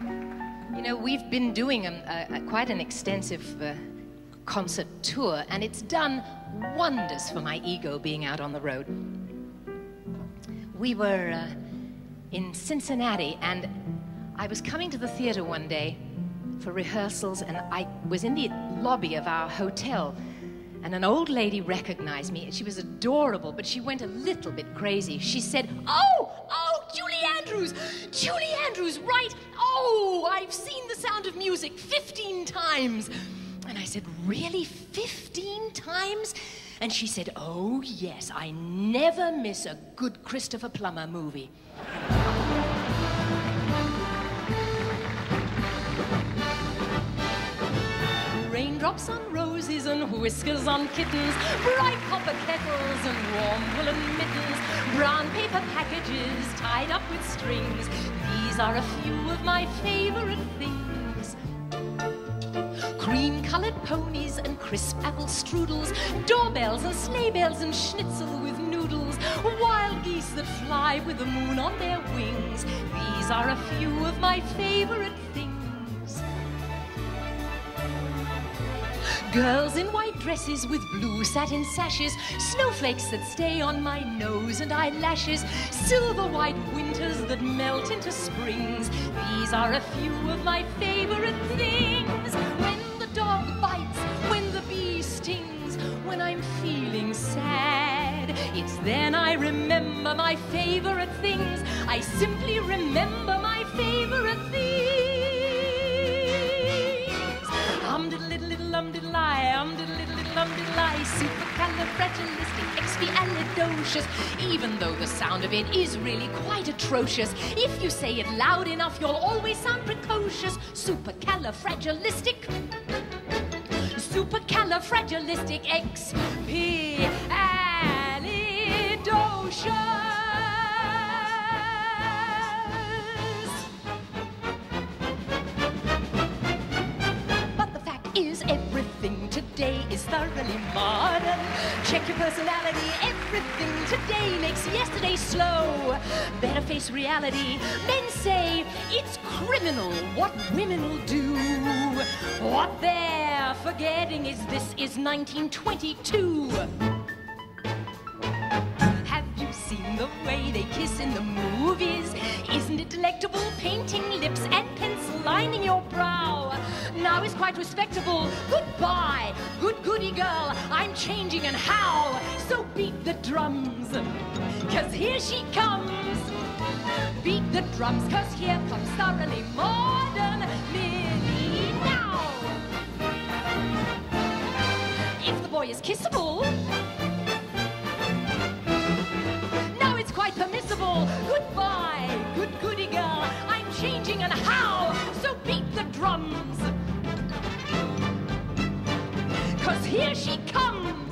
You know, we've been doing a, a, a quite an extensive uh, concert tour, and it's done wonders for my ego being out on the road. We were uh, in Cincinnati, and I was coming to the theater one day for rehearsals, and I was in the lobby of our hotel. And an old lady recognized me. She was adorable, but she went a little bit crazy. She said, Oh, oh, Andrews! Julie Andrews, right? Oh, I've seen the sound of music 15 times. And I said, Really? 15 times? And she said, Oh, yes, I never miss a good Christopher Plummer movie. Raindrops on whiskers on kittens, bright copper kettles and warm woolen mittens, brown paper packages tied up with strings. These are a few of my favorite things. Cream colored ponies and crisp apple strudels, doorbells and sleigh bells and schnitzel with noodles, wild geese that fly with the moon on their wings. These are a few of my favorite Girls in white dresses with blue satin sashes, snowflakes that stay on my nose and eyelashes, silver white winters that melt into springs. These are a few of my favorite things. When the dog bites, when the bee stings, when I'm feeling sad, it's then I remember my favorite things. I simply remember my favorite things. Supercalifragilisticexpialidocious. Even though the sound of it is really quite atrocious, if you say it loud enough, you'll always sound precocious. Supercalifragilistic. Supercalifragilistic today is thoroughly modern. Check your personality, everything today makes yesterday slow. Better face reality. Men say it's criminal what women will do. What they're forgetting is this is 1922. Have you seen the way they kiss in the movies? Now is quite respectable. Goodbye, good goody girl. I'm changing and how? So beat the drums, cause here she comes. Beat the drums, cause here comes thoroughly modern Millie now. If the boy is kissable, now it's quite permissible. Goodbye, good goody girl. I'm changing and how? So beat the drums. here she comes.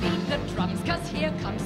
Beat the drums, cause here comes